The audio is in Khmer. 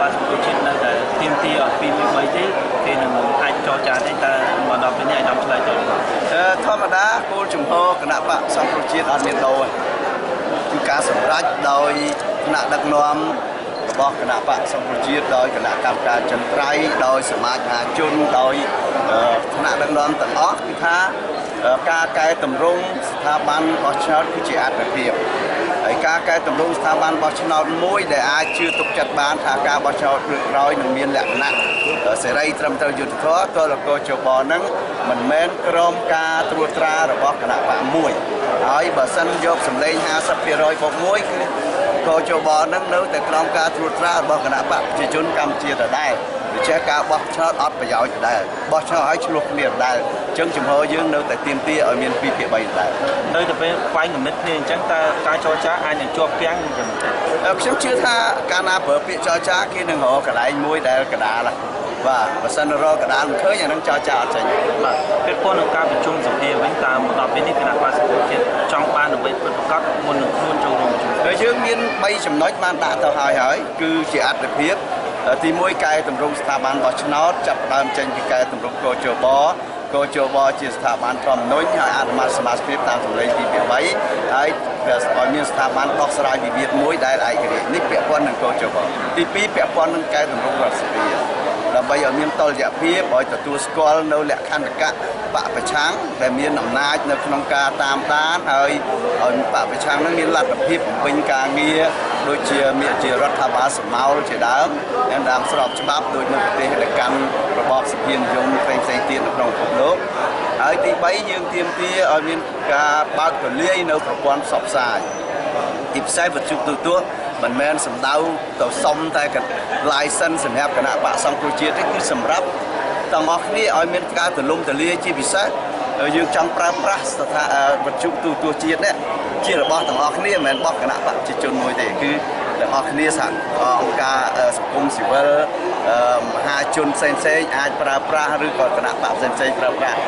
បាទសង្គមជាតិនៅតែទៀមទាអស់ពី2 3ទេគេនឹងអាចចរចាទេតើមកដល់ពេលនេះអាចដល់ឆ្លើយទៅធម្មតាគោលចំហគណៈបកសង្គមជាតិអត់មានដូរគឺការសម្រេចដោយគណៈដឹកនាំរបស់គណៈបកសង្គមជាតិដោយគណៈកម្មការចន្ទ្រៃដោយសមាជមហាជនដោយគណៈដឹកនាំទាំងអស់គឺថាការកែតម្រង់ស្ថាប័នរបស់ឆ្នោតគឺជាអត្តភាព ហើយការកែតម្រង់ស្ថាប័នបោះឆ្នោតមួយដែលអាចជឿទុកចិត្តបានថាការបោះឆ្នោតលើកក្រោយនឹងមានលក្ខណៈសេរីត្រឹមត្រូវយុត្តិធម៌ទល់កោជបនឹងមិនមែនក្រមការត្រួតត្រារបស់គណៈបកមួយហើយបើសិនយកសម្លេង50%បូក1គឺ កោជបនឹងនៅតែក្រោមការត្រួតត្រារបស់គណៈបកប្រជាជនកម្ពុជាដដែលដូច្នេះការបោះឆ្នោតអត់ប្រយោជន៍ដដែលបោះឆ្នោតឲ្យឆ្លោះគ្នាដដែលអញ្ចឹងចំហយើងនៅតែទៀមទាឲ្យមាន2ភាគ3ដដែលនៅតែពេលខ្វែងគំនិតគ្នាអញ្ចឹងតើការចរចាអាចនឹងជាប់គាំងអញ្ចឹងខ្ញុំជឿថាកាលណាប្រើពាក្យចរចាគេនឹងរកកន្លែងមួយដែលកដាលបាទបើសិនរកកដាលមិនឃើញអានឹងចរចាអត់ចេញបាទពាក់ព័ន្ធនឹងការប្រជុំសភាវិញតាមដល់ពេលនេះគណៈបាសង្គមជាតិចង់បានដើម្បីពិតប្រាកដមុននឹងខ្លួនចូលរួមប្រជុំហើ យយើងមាន3ចំណុចបានដាក់ទៅហើយហើយគឺជាអត្ថភាពទី1កែតម្រង់ស្ថាប័នបោះឆ្នោតចាប់ផ្ដើមចេញពីកែតម្រង់កោជបកោជបជាស្ថាប័នធម្មនុញ្ញហើយអនុម័តសមាជិកតាមសម្លេងទី3ហើយឲ្យមានស្ថាប័នដោះស្រាយវិវាទមួយដែលឯករាជ្យនេះពាក់ព័ន្ធនឹងកោជបទី2ពាក់ព័ន្ធនឹងកែតម្រង់រដ្ឋសភា ដើម្បីឲ្យមានតលយៈភាពឲ្យទទួលស្គាល់នៅលក្ខន្តិកៈបកប្រឆាំងដែលមានអំណាចនៅក្នុងការតាមដានហើយឲ្យបកប្រឆាំងនឹងមានលទ្ធភាពបំពេញការងារដូចជាមានជារដ្ឋាភិបាលសមោលជាដើមដែលតាមស្របច្បាប់ដូចនៅប្រទេសដែលកាន់របបសភានិយមផ្សេងផ្សេងទៀតនៅក្នុងពិភពលោកហើយទី3យើងទាមទារឲ្យមានការបើកទូលាយនៅប្រព័ន្ធផ្សព្វផ្សាយទីផ្សារវិទ្យុទូទស្សន៍ មិនមែនសំដៅទៅសុំតែ license សម្រាប់គណៈបកសង្គ្រោះជាតិទេគឺសម្រាប់ទាំងអស់គ្នាឲ្យមានការទលំទលាជាពិសេសយើងចង់ប្រើប្រាស់ស្ថាវិទ្យុទូទស្សន៍ជាតិនេះជារបស់ទាំងអស់គ្នាមិនមែនរបស់គណៈបកប្រជាជនមួយទេគឺទាំងអស់គ្នាសហអង្គការសង្គមស៊ីវិលមហាជនផ្សេងៗអាចប្រើប្រាស់ឬក៏គណៈបកផ្សេងៗប្រើប្រាស់